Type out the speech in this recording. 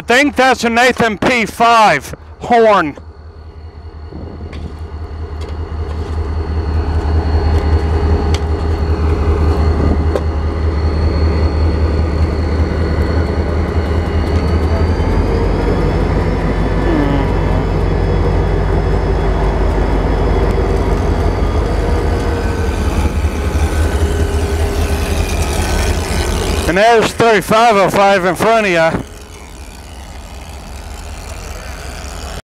I think that's an Nathan P5 horn. And there's 3505 in front of you.